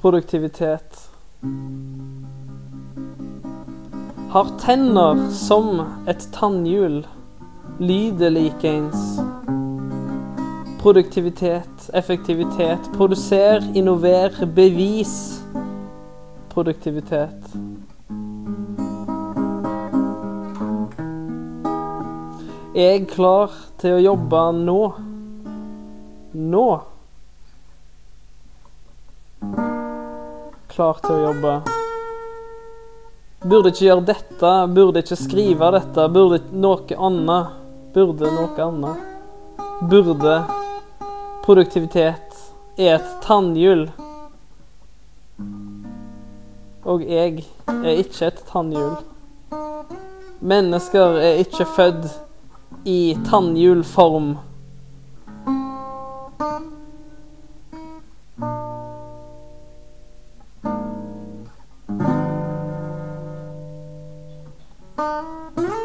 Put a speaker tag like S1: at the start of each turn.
S1: Produktivitet. Har tenner som et tannhjul. Lyder likeens. Produktivitet, effektivitet. Produser, innover, bevis. Produktivitet. Er jeg klar til å jobbe nå? Nå? Klar til å jobbe. Burde ikke gjøre dette, burde ikke skrive dette, burde noe annet. Burde noe annet. Burde produktivitet er et tannhjul. Og jeg er ikke et tannhjul. Mennesker er ikke født i tannhjulform Música